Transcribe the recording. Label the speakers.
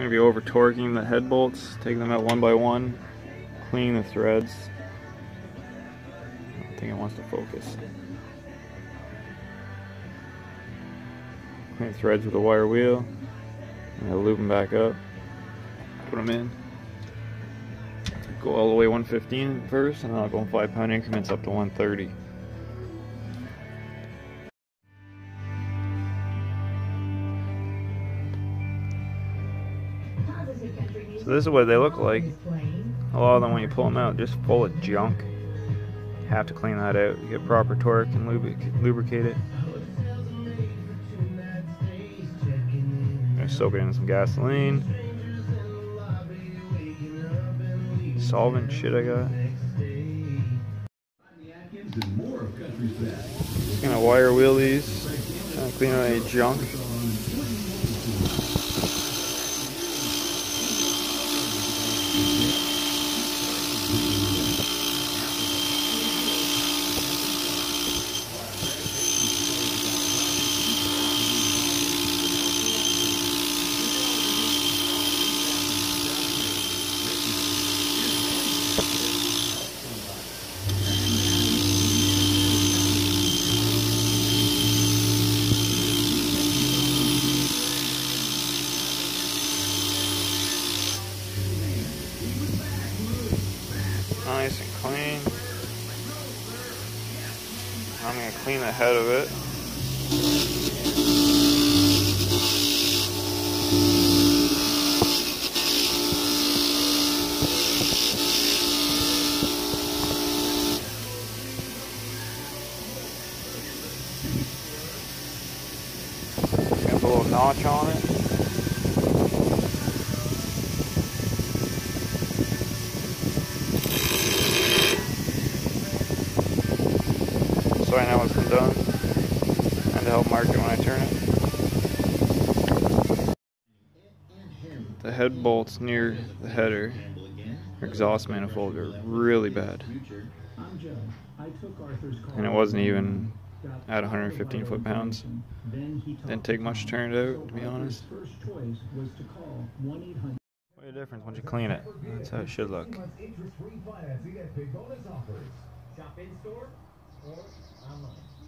Speaker 1: going to be over torquing the head bolts, taking them out one by one, cleaning the threads. I think it wants to focus. Clean the threads with a wire wheel, and loop them back up, put them in. Go all the way 115 first, and then I'll go in 5 pound increments up to 130. So this is what they look like. A lot of them, when you pull them out, just full of junk. Have to clean that out. Get proper torque and lubric lubricate it. soak it in some gasoline. Solvent shit I got. Just gonna wire wheel these. Trying to clean out any junk. Nice and clean. I'm going to clean the head of it. Got a little notch on it. So I know it's been done and to help mark it when I turn it. The head bolts near the header exhaust manifold are really bad. And it wasn't even at 115 foot-pounds. Didn't take much to turn it out, to be honest. Quite a difference once you clean it. That's how it should look. Shop in store or online.